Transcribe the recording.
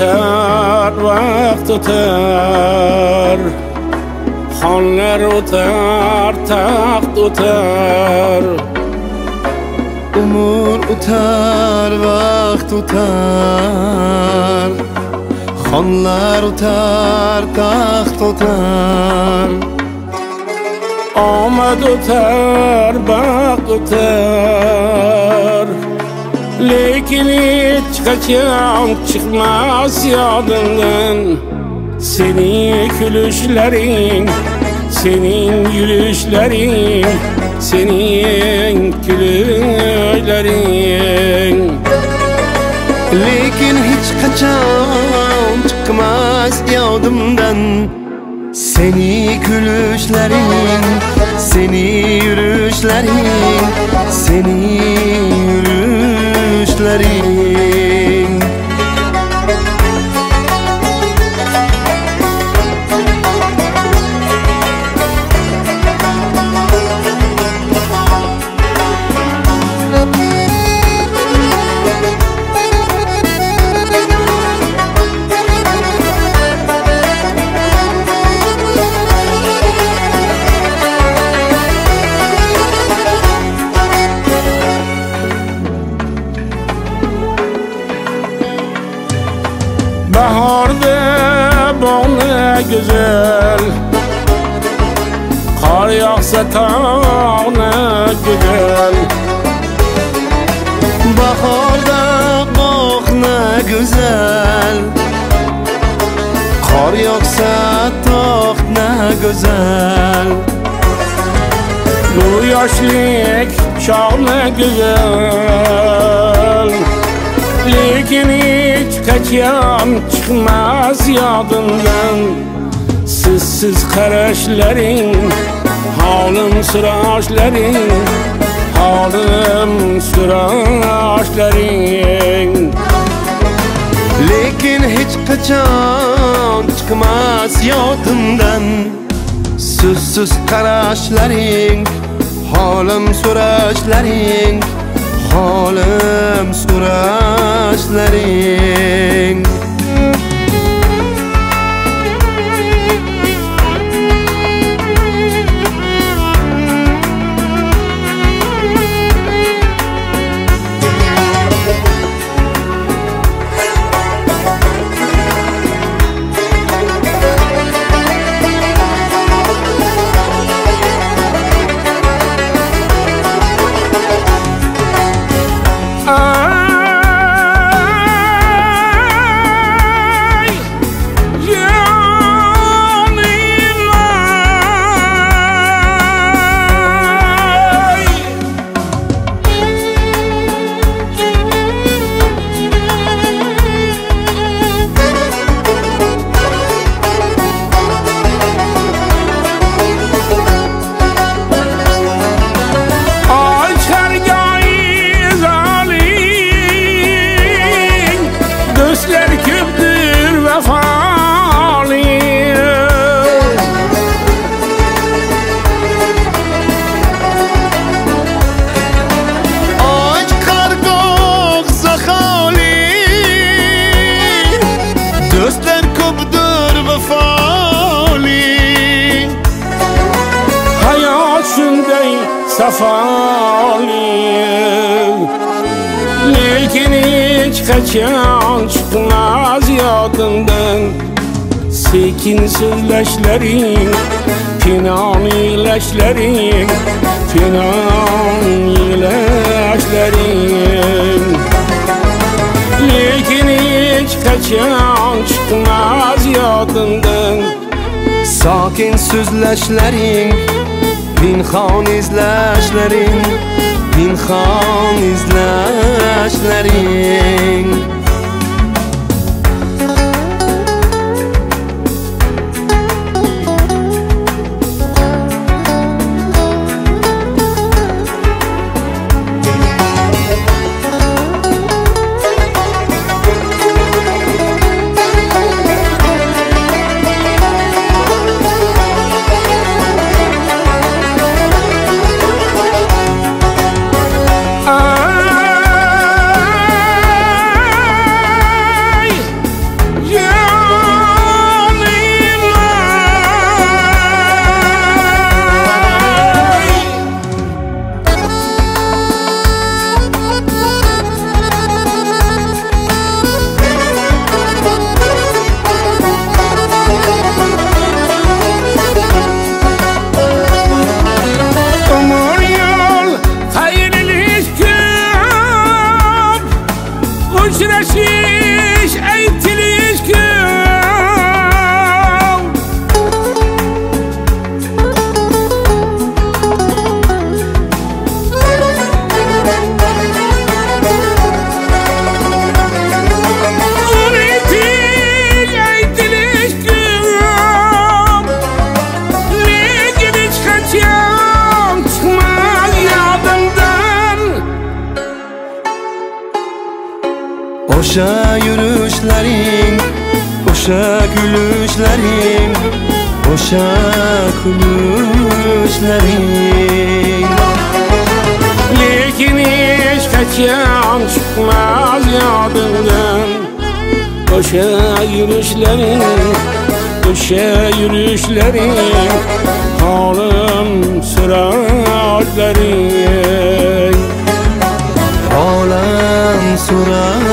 o'tar vaqt o'tar xonlar o'tar taxt o'tar umr o'tar vaqt o'tar xonlar o'tar taxt o'tar omad o'tar baxt o'tar lekin hech qachon chiqmas yodimdan sening kulishlaring sening yulishlaring sening kulishlaring lekin hech qachon chiqmas yodimdan seni kulishlaring seni yurishlaring seni yurishlaring bog'ni go'zal qor yog'sa tog'ni go'zal bahorda bog'ni go'zal qor yog'sa tog'ni go'zal bu yoshlik chog'ni go'zal lekin hech qachon chiqmas yodimdan sizsiz qarashlaring holim so'rashlaring holim so'rashlaring lekin hech qachon chiqmas yodimdan so'zsiz qarashlaring holim so'rashlaring holim so'rashlaring safoli Lekin hech qachon chiqmas yodimdan Sekin so'zlashlaring Pinon yig'lashlaring Pinon yig'lashlaring Lekin hech qachon chiqmas yodimdan Sokin so'zlashlaring دین خان از لش نرین دین از لش نرین O'sha yurishlerin O'sha gülüşlerin O'sha kuluşlerin Lekin hiç kaçan çıkmaz yadımdan. O'sha yürüyüşlerin O'sha yürüyüşlerin Halim süratlerin Olam so'rashlaring